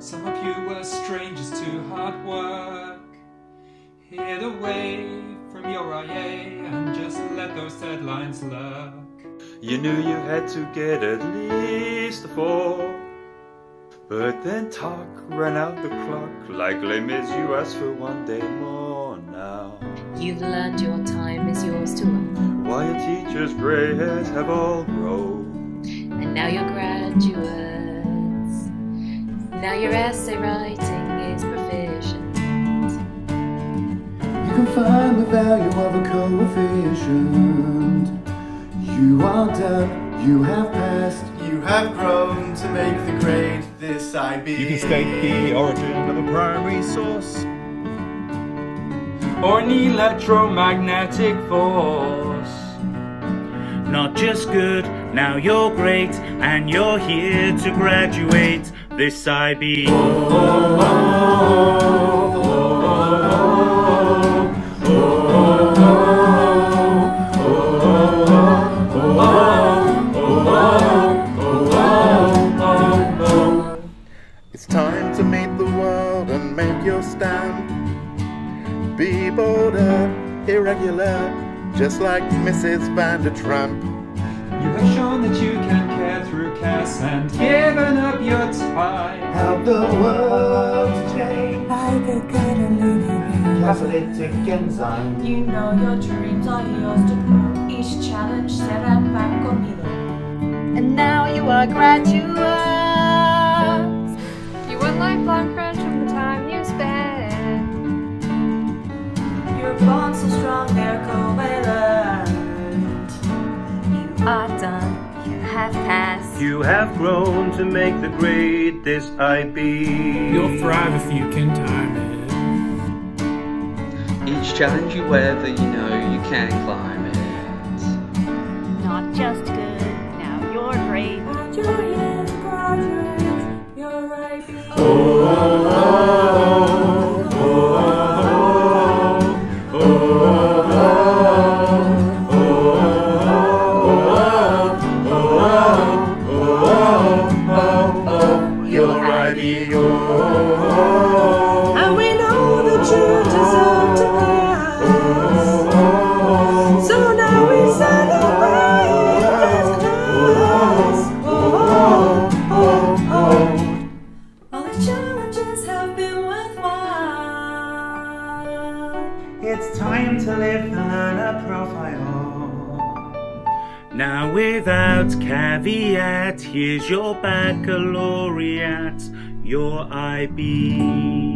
Some of you were strangers to hard work. Hid away from your IA and just let those deadlines lurk. You knew you had to get at least a four. But then TOK ran out the clock like Les You asked for one day more now. You've learned your time is yours to own. While your teacher's grey hairs have all grown. and now you're graduates. Now your essay writing is proficient. You can find the value of a coefficient. You are done, you have passed. You have grown to make the grade this IB. You can state the origin of a primary source. Or an electromagnetic force. Not just good, now you're great, and you're here to graduate this IB. It's time to meet the world and make your stand. Be bolder, irregular, just like Mrs. Vandertramp. You have shown that you can care through chaos and given up your time. Help the world change. Like a catalytic Catalytic enzyme. You know your dreams are yours to grow. Each challenge set será pan comido. And now you are graduates. You were lifelong friends from the time you spent. Your bonds so strong they're have passed. You have grown to make the grade this IB. You'll thrive if you can time it. Each challenge you weather, you know you can climb it. Not just good, now you're great. Graduate, graduate, you're IB. Oh, oh, oh. You're And we know that you deserve to pass. So now we celebrate as a class. Oh, oh, oh. All the challenges have been worthwhile. It's time to live the learner profile. Now, without caveat, here's your baccalaureate, your IB.